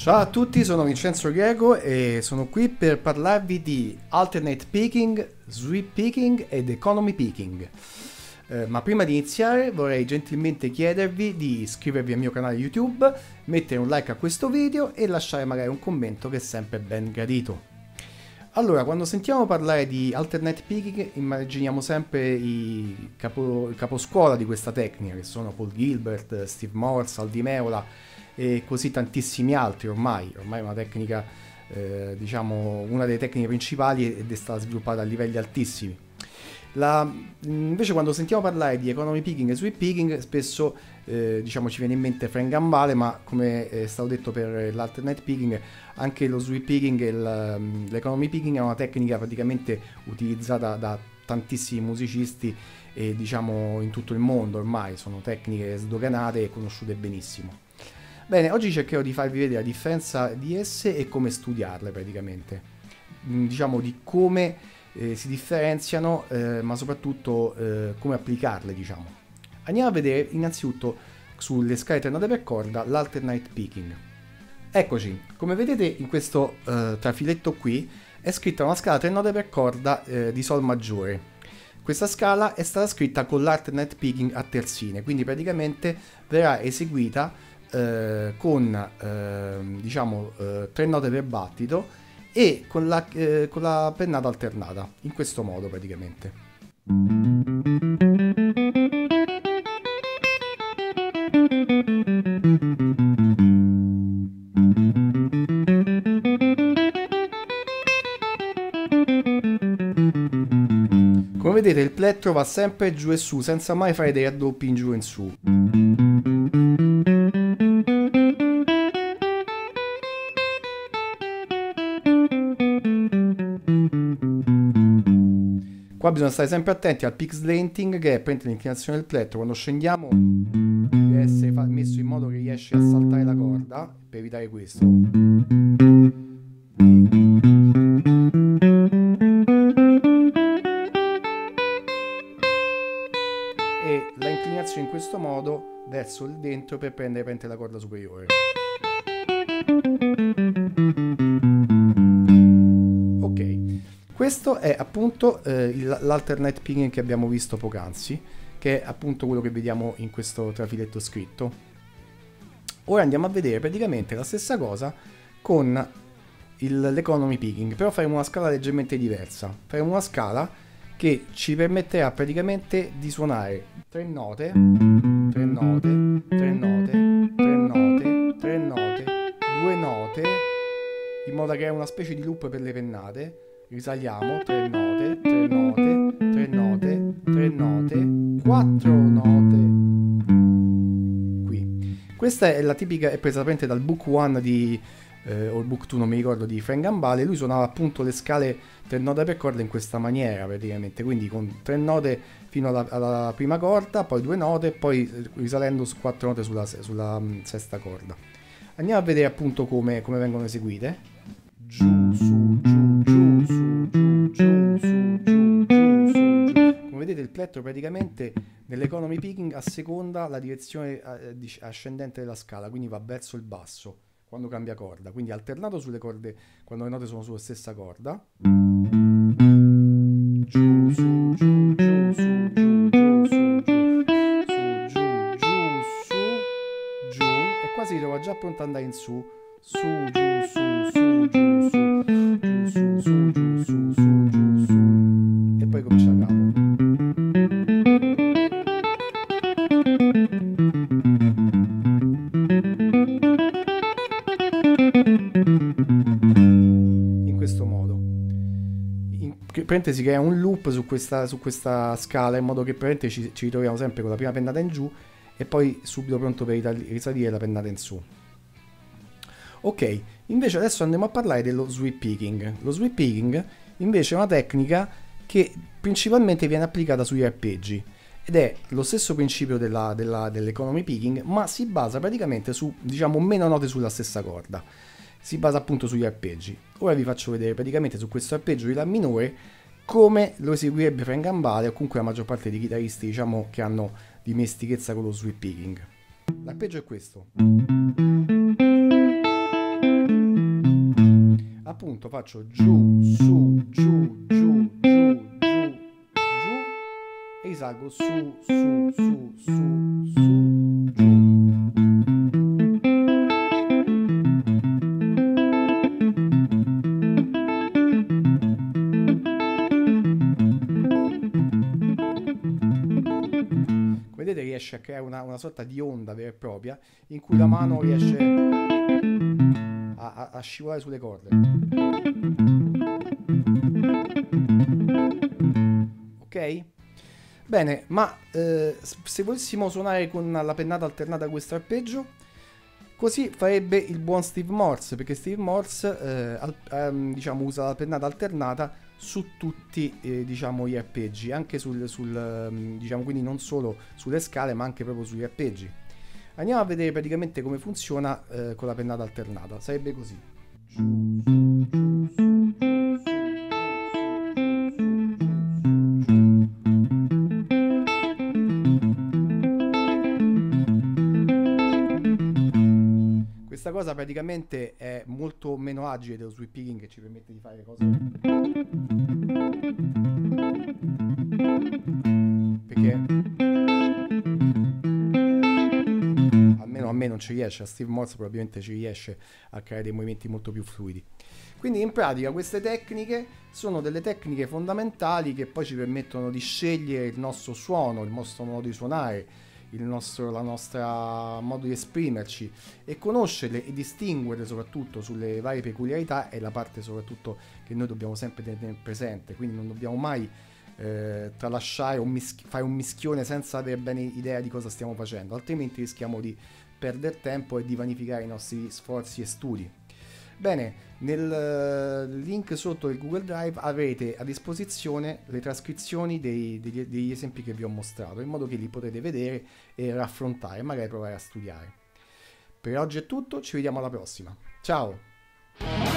Ciao a tutti, sono Vincenzo Griego e sono qui per parlarvi di alternate picking, sweep picking ed economy picking. Eh, ma prima di iniziare vorrei gentilmente chiedervi di iscrivervi al mio canale YouTube, mettere un like a questo video e lasciare magari un commento che è sempre ben gradito. Allora, quando sentiamo parlare di alternate picking immaginiamo sempre i capo, il caposcuola di questa tecnica che sono Paul Gilbert, Steve Morse, Aldi Meola e così tantissimi altri ormai, ormai è una tecnica, eh, diciamo, una delle tecniche principali ed è stata sviluppata a livelli altissimi. La, invece quando sentiamo parlare di economy picking e sweep picking spesso eh, diciamo ci viene in mente Frank Gambale ma come è stato detto per l'alternate picking anche lo sweep picking e l'economy picking è una tecnica praticamente utilizzata da tantissimi musicisti e diciamo in tutto il mondo ormai. Sono tecniche sdoganate e conosciute benissimo Bene, oggi cercherò di farvi vedere la differenza di esse e come studiarle praticamente. Mm, diciamo di come eh, si differenziano, eh, ma soprattutto eh, come applicarle, diciamo. Andiamo a vedere innanzitutto sulle scale note per corda l'alternate picking. Eccoci, come vedete in questo eh, trafiletto qui è scritta una scala tre note per corda eh, di Sol maggiore. Questa scala è stata scritta con l'alternate picking a terzine, quindi praticamente verrà eseguita eh, con eh, diciamo eh, tre note per battito e con la, eh, con la pennata alternata, in questo modo praticamente. Come vedete il plettro va sempre giù e su senza mai fare dei raddoppi in giù e in su. Qua bisogna stare sempre attenti al peak slanting che è prendere l'inclinazione del plettro. Quando scendiamo deve essere messo in modo che riesce a saltare la corda per evitare questo. E la inclinazione in questo modo verso il dentro per prendere, prendere la corda superiore. Questo è appunto eh, l'alternate pinging che abbiamo visto poc'anzi, che è appunto quello che vediamo in questo trafiletto scritto. Ora andiamo a vedere praticamente la stessa cosa con l'economy picking, però faremo una scala leggermente diversa. Faremo una scala che ci permetterà praticamente di suonare tre note, tre note, tre note, tre note, tre note, due note, in modo che è una specie di loop per le pennate risaliamo, tre note, tre note, tre note, tre note, quattro note. Qui. Questa è la tipica, è presa dal book 1 di, eh, o il book 2 non mi ricordo, di Frank Gambale, lui suonava appunto le scale tre note per corda in questa maniera praticamente, quindi con tre note fino alla, alla prima corda, poi due note, poi risalendo su quattro note sulla, sulla um, sesta corda. Andiamo a vedere appunto come, come vengono eseguite. Giù, su, Plettro praticamente nell'economy picking asseconda la direzione eh, ascendente della scala, quindi va verso il basso quando cambia corda, quindi alternato sulle corde quando le note sono sulla stessa corda. Giù, su, giù, giù, su, giù, e qua si trova già pronta ad andare in su, su, giù, praticamente si crea un loop su questa, su questa scala in modo che ci, ci, ritroviamo sempre con la prima pennata in giù e poi subito pronto per risalire la pennata in su. Ok, invece adesso andiamo a parlare dello sweep picking. Lo sweep picking invece è una tecnica che principalmente viene applicata sugli arpeggi ed è lo stesso principio dell'economy picking ma si basa praticamente su diciamo meno note sulla stessa corda si basa appunto sugli arpeggi ora vi faccio vedere praticamente su questo arpeggio di La minore come lo eseguirebbe Frank Gambale o comunque la maggior parte dei chitarristi diciamo che hanno dimestichezza con lo sweep picking. L'arpeggio è questo. faccio giù, su, giù, giù, giù, giù, giù e risalgo su, su, su, su, riesce a creare una, una sorta di onda vera e propria in cui la mano riesce a, a- a scivolare sulle corde. Ok? Bene, ma eh, se volessimo suonare con la pennata alternata a questo arpeggio, così farebbe il buon Steve Morse, perché Steve Morse eh, al- ehm, diciamo, usa la pennata alternata su tutti eh, diciamo, gli arpeggi, anche sul, sul, ehm, diciamo, quindi non solo sulle scale, ma anche proprio sugli arpeggi. Andiamo a vedere praticamente come funziona eh, con la pennata alternata. Sarebbe così. Questa cosa praticamente è molto meno agile dello sweep picking che ci permette di fare cose. Perché almeno a me non ci riesce, a Steve Morse probabilmente ci riesce a creare dei movimenti molto più fluidi. Quindi in pratica queste tecniche sono delle tecniche fondamentali che poi ci permettono di scegliere il nostro suono, il nostro modo di suonare, il nostro la nostra modo di esprimerci e conoscerle e distinguerle soprattutto sulle varie peculiarità è la parte soprattutto che noi dobbiamo sempre tenere presente, quindi non dobbiamo mai eh, tralasciare o mischi- fare un mischione senza avere bene idea di cosa stiamo facendo, altrimenti rischiamo di perdere tempo e di vanificare i nostri sforzi e studi. Bene, nel eh, link sotto il Google Drive avrete a disposizione le trascrizioni dei- degli, degli esempi che vi ho mostrato, in modo che li potete vedere e raffrontare, magari provare a studiare. Per oggi è tutto, ci vediamo alla prossima. Ciao!